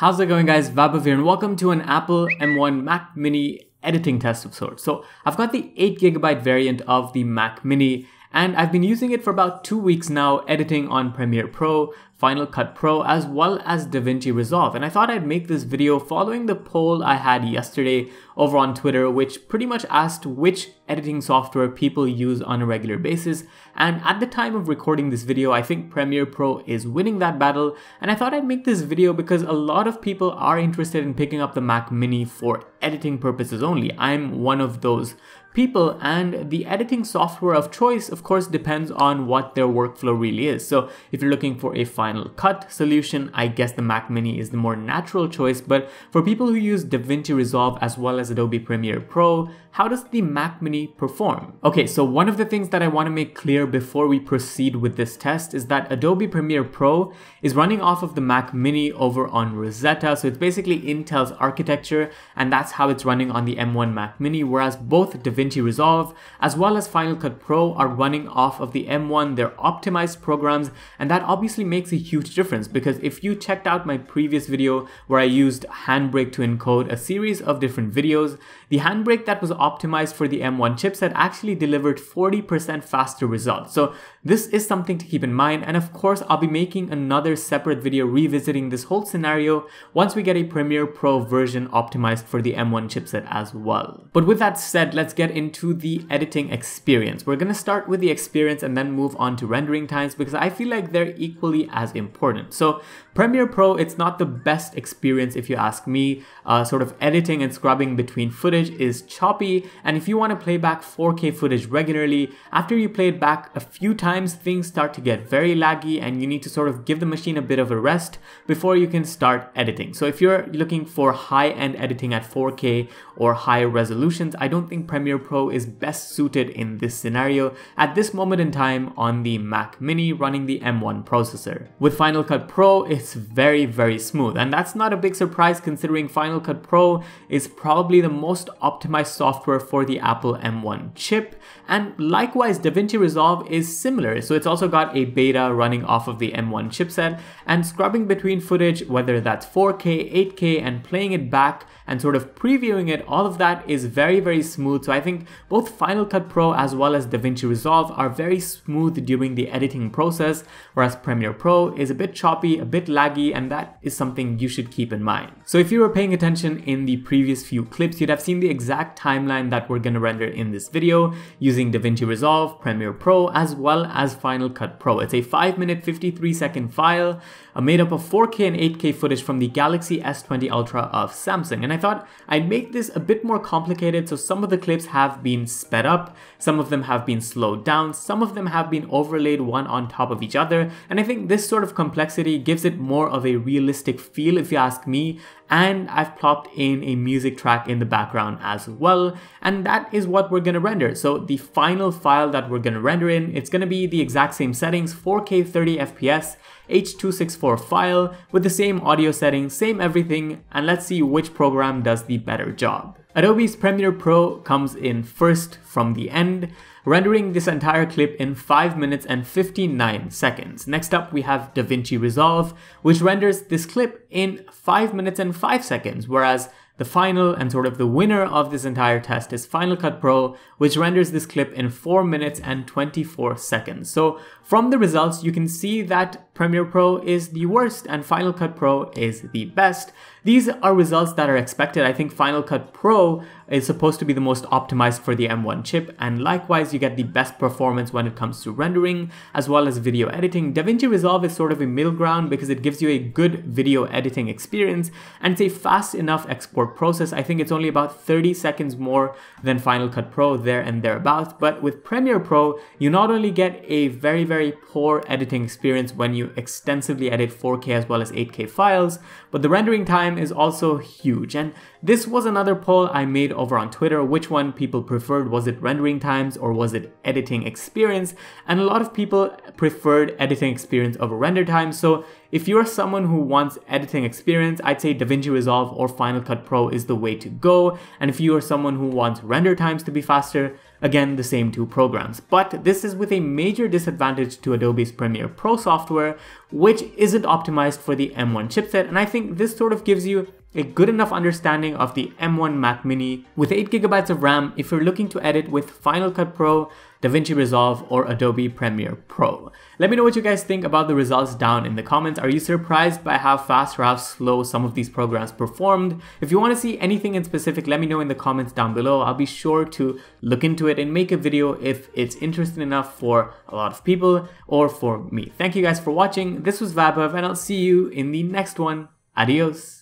How's it going guys, Vaibhav here and welcome to an Apple M1 Mac Mini editing test of sorts. So I've got the 8GB variant of the Mac Mini and I've been using it for about two weeks now editing on Premiere Pro, Final Cut Pro as well as DaVinci Resolve and I thought I'd make this video following the poll I had yesterday over on Twitter which pretty much asked which editing software people use on a regular basis and at the time of recording this video I think Premiere Pro is winning that battle and I thought I'd make this video because a lot of people are interested in picking up the Mac Mini for editing purposes only. I'm one of those people and the editing software of choice of course depends on what their workflow really is. So if you're looking for a Final Cut solution, I guess the Mac Mini is the more natural choice, but for people who use DaVinci Resolve as well as Adobe Premiere Pro, how does the Mac Mini perform? Okay, so one of the things that I want to make clear before we proceed with this test is that Adobe Premiere Pro is running off of the Mac Mini over on Rosetta. So it's basically Intel's architecture and that's how it's running on the M1 Mac Mini, whereas both DaVinci Resolve as well as Final Cut Pro are running off of the M1. They're optimized programs and that obviously makes a huge difference because if you checked out my previous video where I used Handbrake to encode a series of different videos, the Handbrake that was optimized for the M1 chipset actually delivered 40% faster results. So this is something to keep in mind. And of course, I'll be making another separate video revisiting this whole scenario once we get a Premiere Pro version optimized for the M1 chipset as well. But with that said, let's get into the editing experience. We're gonna start with the experience and then move on to rendering times because I feel like they're equally as important. So Premiere Pro, it's not the best experience if you ask me. Uh, sort of editing and scrubbing between footage is choppy and if you want to play back 4K footage regularly, after you play it back a few times things start to get very laggy and you need to sort of give the machine a bit of a rest before you can start editing. So if you're looking for high-end editing at 4K or higher resolutions, I don't think Premiere Pro is best suited in this scenario at this moment in time on the Mac Mini running the M1 processor. With Final Cut Pro, it's very, very smooth. And that's not a big surprise considering Final Cut Pro is probably the most optimized software for the Apple M1 chip. And likewise DaVinci Resolve is similar. So it's also got a beta running off of the M1 chipset and scrubbing between footage whether that's 4K, 8K and playing it back and sort of previewing it all of that is very very smooth. So I think both Final Cut Pro as well as DaVinci Resolve are very smooth during the editing process whereas Premiere Pro is a bit choppy, a bit laggy and that is something you should keep in mind. So if you were paying attention in the previous few clips you'd have seen the exact timeline that we're going to render in this video using DaVinci Resolve, Premiere Pro as well as Final Cut Pro. It's a 5 minute 53 second file uh, made up of 4K and 8K footage from the Galaxy S20 Ultra of Samsung and I thought I'd make this a bit more complicated so some of the clips have been sped up, some of them have been slowed down, some of them have been overlaid one on top of each other and I think this sort of complexity gives it more of a realistic feel if you ask me and I've plopped in a music track in the background as well and that is what we're gonna render. So the final file that we're gonna render in it's gonna be the exact same settings 4k 30 fps H.264 file with the same audio settings same everything and let's see which program does the better job Adobe's Premiere Pro comes in first from the end rendering this entire clip in 5 minutes and 59 seconds. Next up we have DaVinci Resolve, which renders this clip in 5 minutes and 5 seconds, whereas the final and sort of the winner of this entire test is Final Cut Pro, which renders this clip in 4 minutes and 24 seconds. So from the results, you can see that Premiere Pro is the worst and Final Cut Pro is the best. These are results that are expected. I think Final Cut Pro is supposed to be the most optimized for the M1 chip and likewise you get the best performance when it comes to rendering as well as video editing. DaVinci Resolve is sort of a middle ground because it gives you a good video editing experience and it's a fast enough export process. I think it's only about 30 seconds more than Final Cut Pro there and thereabouts but with Premiere Pro you not only get a very very poor editing experience when you extensively edit 4K as well as 8K files but the rendering time is also huge. And this was another poll I made over on Twitter, which one people preferred. Was it rendering times or was it editing experience? And a lot of people preferred editing experience over render time. So if you're someone who wants editing experience, I'd say DaVinci Resolve or Final Cut Pro is the way to go. And if you are someone who wants render times to be faster, again, the same two programs. But this is with a major disadvantage to Adobe's Premiere Pro software, which isn't optimized for the M1 chipset. And I think this sort of gives you a good enough understanding of the M1 Mac Mini with 8GB of RAM if you're looking to edit with Final Cut Pro, DaVinci Resolve, or Adobe Premiere Pro. Let me know what you guys think about the results down in the comments. Are you surprised by how fast or how slow some of these programs performed? If you want to see anything in specific, let me know in the comments down below. I'll be sure to look into it and make a video if it's interesting enough for a lot of people or for me. Thank you guys for watching. This was Vaibhav and I'll see you in the next one. Adios.